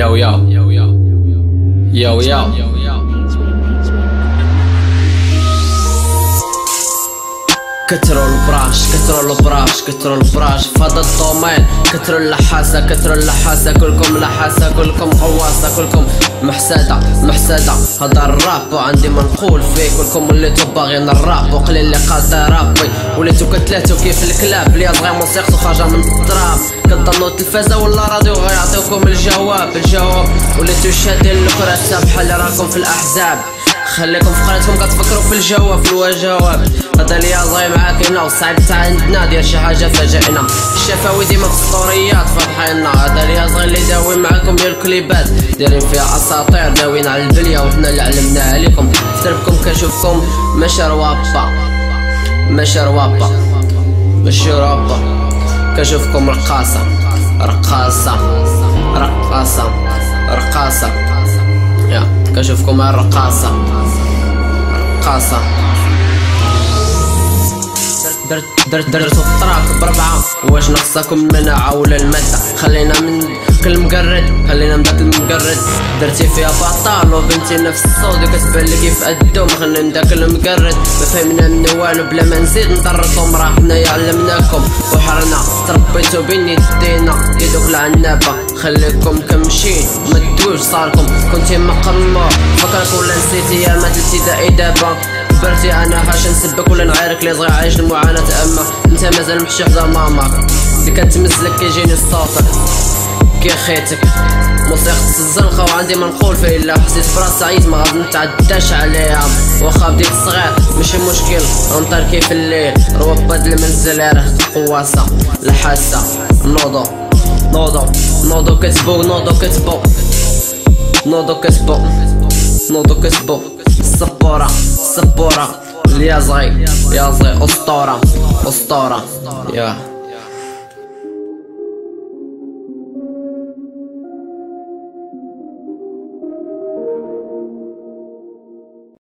يو يو يو يو يو يو كتروا البراش كتروا البراش كتروا البراش فهذا الدومين كتروا اللحاسة كتروا اللحاسة كلكم لحاسة كلكم غواصة كلكم محسدة محسدة هذا الراب وعندي ما نقول فيه. كلكم وليتو باغيين الراب وقليل اللي قال رابي وليتو كتلاتو كيف الكلاب. اللي صغير موسيقتو خارجة من التراب. كتظنوا التلفازة ولا راديو غيعطيوكم الجواب الجواب وليتو شادين الكرة بحال راكم في الأحزاب. خليكم في قناتكم كتفكروا في الجواب في الجواب. هذا اللي صاي معاك هنا وصعيب تاع عندنا دير شي حاجة فاجئنا الشفاوي ديما في السطوريات فضحينا هذا اللي صغير اللي داوي معاكم ديال الكليبات دايرين فيها أساطير داويين على البليه وحنا اللي علمنا عليكم. في دربكم كنشوفكم ماشي روابا ماشي روابا ماشي روابا كنشوفكم رقاصة. رقاصة. رقاصه رقاصه يا كنشوفكم الرقاصه رقاصه درت درت درت الطراك بربعة واش نقصكم المناعة ولا المادة خلينا من كل مقرد خلينا داك المقرد درتي فيها بطال وبنتي نفس الصوت كتبان لي كيف الدوم. خلينا من داك المقرد ما فهمنا من والو بلا ما نزيد نطرطهم راه حنايا علمناكم. وحرنا تربيتو بين يدينا يدوك العنابة خليكم كمشين ما تدوش صاركم. كنتي مقمر فكرك ولا نسيتي يا مات الابتدائي دابا كبرتي أنا حاش نسبك ولا نعارك لي صغير عايش المعاناة اما أنت مازال محشي حدا ماماك اللي كتمزلك كيجيني صوتك. كي خيتك. موسيقى الزنقة وعندي ما نقول فيه إلا حسيت براس عيد ما غادي نتعداش عليها. واخا بديت صغير ماشي مشكل. نطير كيف الليل؟ روباد المنزل راه قواصة الحاسة نوضو نوضو نوضو كتبو نوضو كتبو. نوضو كتبو. نوضو كتبو. السبورة السبورة يا صغير يا صغير أسطورة أسطورة. يا.